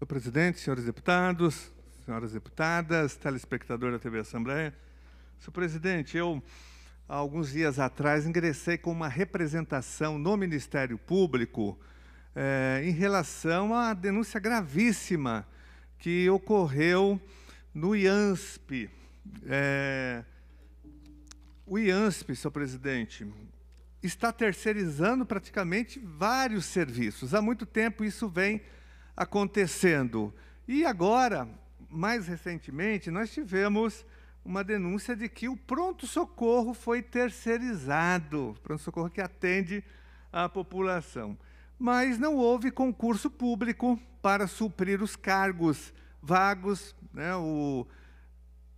Senhor presidente, senhores deputados, senhoras deputadas, telespectador da TV Assembleia. Senhor presidente, eu, há alguns dias atrás, ingressei com uma representação no Ministério Público eh, em relação à denúncia gravíssima que ocorreu no IANSP. É, o IANSP, senhor presidente, está terceirizando praticamente vários serviços. Há muito tempo isso vem acontecendo. E agora, mais recentemente, nós tivemos uma denúncia de que o pronto-socorro foi terceirizado, pronto-socorro que atende a população. Mas não houve concurso público para suprir os cargos vagos. Né? O,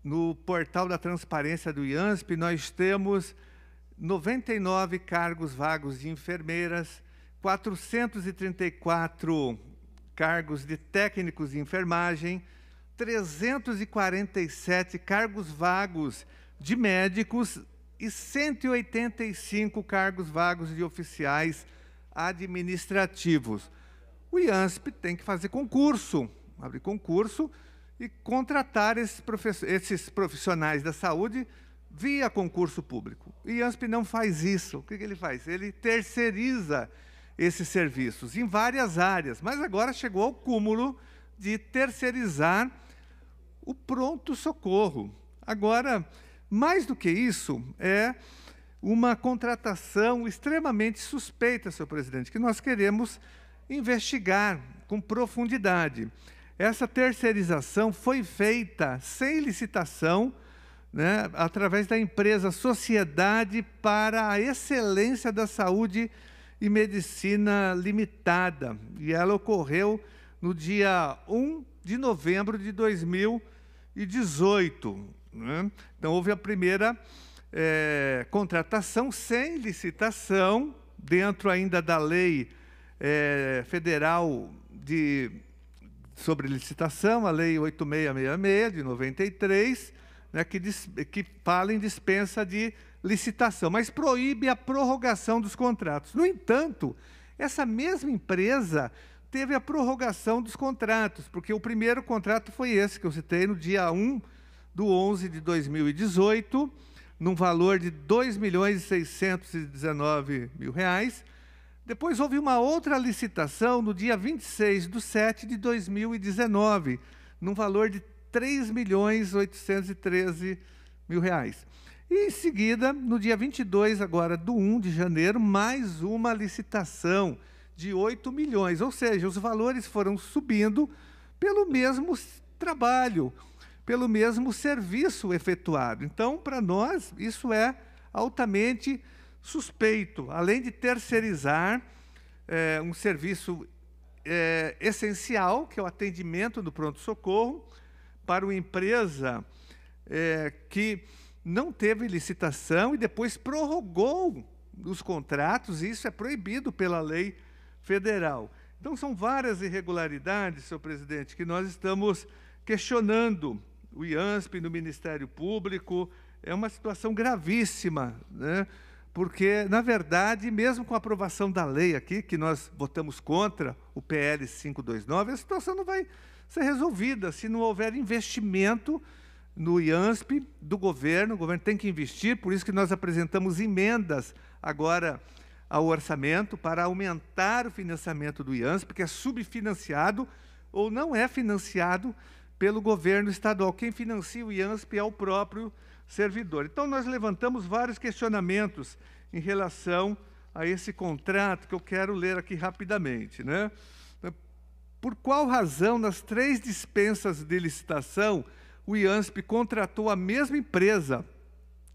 no portal da transparência do IANSP, nós temos 99 cargos vagos de enfermeiras, 434 cargos de técnicos de enfermagem, 347 cargos vagos de médicos e 185 cargos vagos de oficiais administrativos. O IANSP tem que fazer concurso, abrir concurso e contratar esses, profissionais da saúde via concurso público. O IANSP não faz isso. O que ele faz? Ele terceiriza esses serviços em várias áreas, mas agora chegou ao cúmulo de terceirizar o pronto-socorro. Agora, mais do que isso, é uma contratação extremamente suspeita, senhor presidente, que nós queremos investigar com profundidade. Essa terceirização foi feita sem licitação, né, através da empresa Sociedade para a Excelência da Saúde e Medicina Limitada. E ela ocorreu no dia 1 de novembro de 2018. Né? Então, houve a primeira é, contratação sem licitação, dentro ainda da lei é, federal de, sobre licitação, a lei 8666 de 93, né, que, que fala em dispensa de licitação, mas proíbe a prorrogação dos contratos. No entanto, essa mesma empresa teve a prorrogação dos contratos, porque o primeiro contrato foi esse que eu citei no dia 1 do 11 de 2018, num valor de R$ 2 milhões e 619 mil reais. Depois houve uma outra licitação no dia 26 de 7 de 2019, num valor de 3 milhões 813 mil reais. E em seguida, no dia 22 agora do 1 de janeiro, mais uma licitação de 8 milhões, ou seja, os valores foram subindo pelo mesmo trabalho, pelo mesmo serviço efetuado. Então, para nós, isso é altamente suspeito, além de terceirizar é, um serviço é, essencial, que é o atendimento do pronto-socorro, para uma empresa é, que não teve licitação e depois prorrogou os contratos, e isso é proibido pela lei federal. Então, são várias irregularidades, senhor presidente, que nós estamos questionando o IANSP no Ministério Público. É uma situação gravíssima, né? porque, na verdade, mesmo com a aprovação da lei aqui, que nós votamos contra, o PL 529, a situação não vai ser resolvida se não houver investimento no IANSP do governo, o governo tem que investir, por isso que nós apresentamos emendas agora ao orçamento para aumentar o financiamento do IANSP, que é subfinanciado ou não é financiado pelo governo estadual. Quem financia o IANSP é o próprio servidor. Então, nós levantamos vários questionamentos em relação a esse contrato, que eu quero ler aqui rapidamente. Né? Por qual razão, nas três dispensas de licitação, o IANSP contratou a mesma empresa?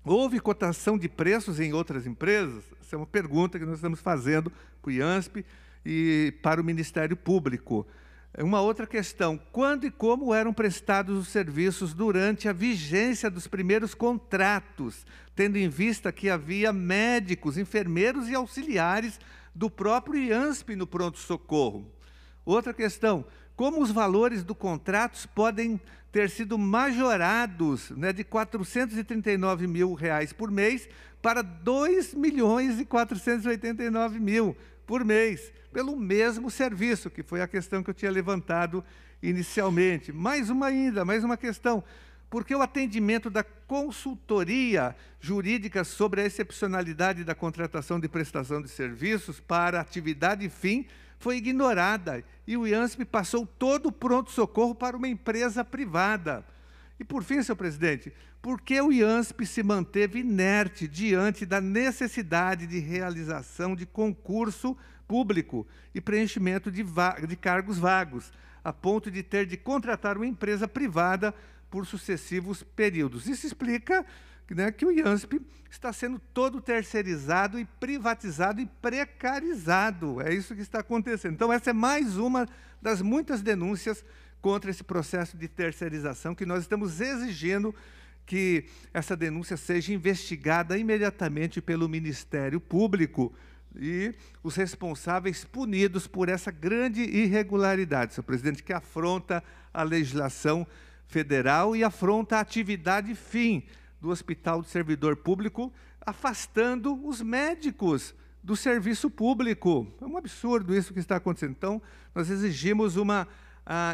Houve cotação de preços em outras empresas? Essa é uma pergunta que nós estamos fazendo para o IANSP e para o Ministério Público. Uma outra questão: quando e como eram prestados os serviços durante a vigência dos primeiros contratos, tendo em vista que havia médicos, enfermeiros e auxiliares do próprio IANSP no pronto-socorro? Outra questão: como os valores do contrato podem ter sido majorados né, de 439 mil reais por mês para 2 milhões e 489 mil por mês, pelo mesmo serviço, que foi a questão que eu tinha levantado inicialmente. Mais uma ainda, mais uma questão. Porque o atendimento da consultoria jurídica sobre a excepcionalidade da contratação de prestação de serviços para atividade fim foi ignorada e o IANSP passou todo o pronto-socorro para uma empresa privada. E por fim, senhor presidente, por que o IANSP se manteve inerte diante da necessidade de realização de concurso público e preenchimento de, de cargos vagos, a ponto de ter de contratar uma empresa privada por sucessivos períodos? Isso explica né, que o IANSP está sendo todo terceirizado e privatizado e precarizado. É isso que está acontecendo. Então, essa é mais uma das muitas denúncias contra esse processo de terceirização que nós estamos exigindo que essa denúncia seja investigada imediatamente pelo Ministério Público e os responsáveis punidos por essa grande irregularidade, senhor presidente, que afronta a legislação federal e afronta a atividade fim do Hospital do Servidor Público, afastando os médicos do serviço público. É um absurdo isso que está acontecendo. Então, nós exigimos uma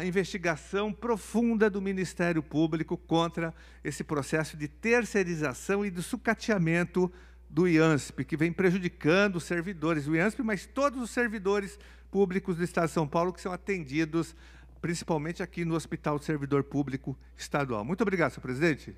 investigação profunda do Ministério Público contra esse processo de terceirização e de sucateamento do IANSP, que vem prejudicando os servidores do IANSP, mas todos os servidores públicos do Estado de São Paulo que são atendidos principalmente aqui no Hospital do Servidor Público Estadual. Muito obrigado, senhor presidente.